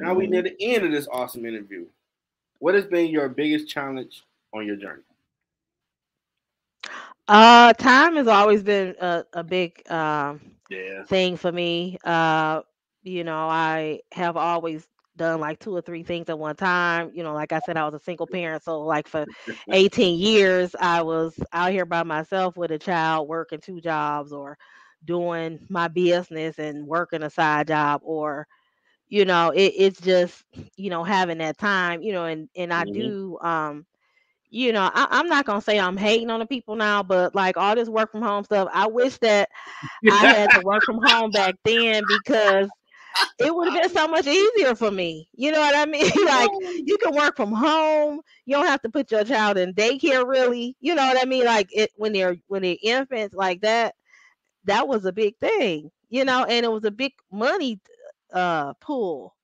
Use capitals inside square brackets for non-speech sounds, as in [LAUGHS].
Now we near the end of this awesome interview. What has been your biggest challenge on your journey? Uh, time has always been a, a big um Yeah. thing for me. Uh, you know, I have always done like two or three things at one time. You know, like I said, I was a single parent, so like for [LAUGHS] 18 years, I was out here by myself with a child, working two jobs or doing my business and working a side job or you know, it, it's just, you know, having that time, you know, and and I hmm do um you know, I, I'm not gonna say I'm hating on the people now, but like all this work from home stuff, I wish that I had to work from home back then because it would have been so much easier for me. You know what I mean? [LAUGHS] like you can work from home. You don't have to put your child in daycare really. You know what I mean? Like it when they're when they're infants like that, that was a big thing, you know, and it was a big money uh pool.